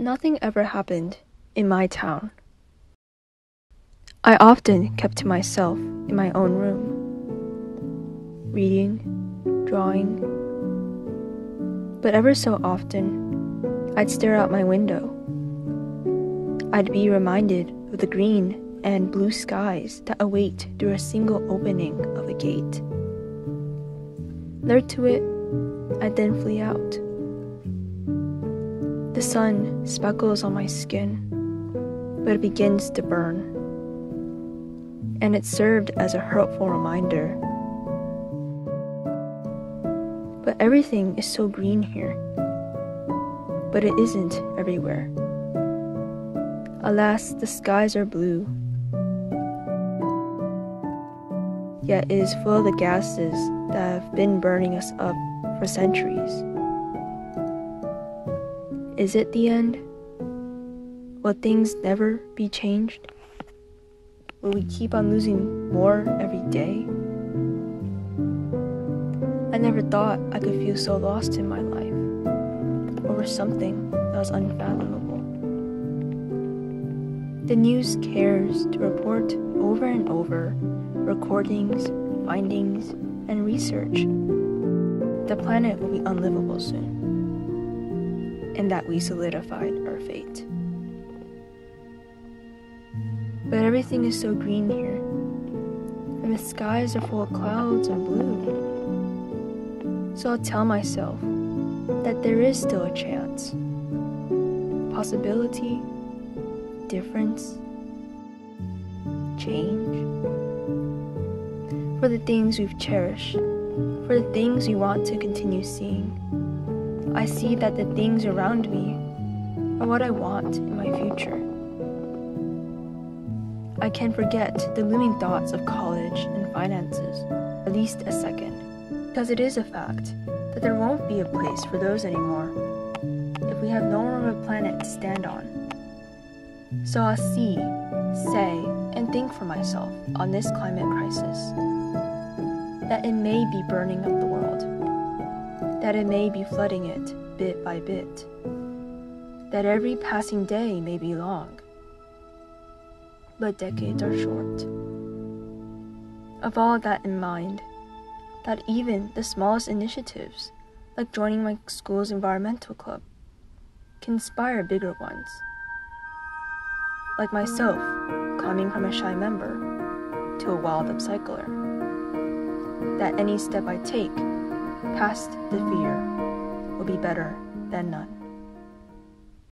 Nothing ever happened in my town. I often kept to myself in my own room, reading, drawing. But ever so often, I'd stare out my window. I'd be reminded of the green and blue skies that await through a single opening of a gate. Lured to it, I'd then flee out. The sun speckles on my skin, but it begins to burn and it served as a hurtful reminder. But everything is so green here. But it isn't everywhere. Alas, the skies are blue. Yet it is full of the gases that have been burning us up for centuries. Is it the end? Will things never be changed? Will we keep on losing more every day? I never thought I could feel so lost in my life over something that was unfathomable. The news cares to report over and over recordings, findings, and research. The planet will be unlivable soon, and that we solidified our fate. But everything is so green here, and the skies are full of clouds and blue. So I'll tell myself that there is still a chance, possibility, difference, change. For the things we've cherished, for the things we want to continue seeing. I see that the things around me are what I want in my future. I can forget the looming thoughts of college and finances, at least a second, because it is a fact that there won't be a place for those anymore if we have no more of a planet to stand on. So I'll see, say, and think for myself on this climate crisis that it may be burning up the world, that it may be flooding it bit by bit, that every passing day may be long but decades are short. Of all that in mind, that even the smallest initiatives, like joining my school's environmental club, can inspire bigger ones. Like myself, climbing from a shy member to a wild upcycler. That any step I take past the fear will be better than none.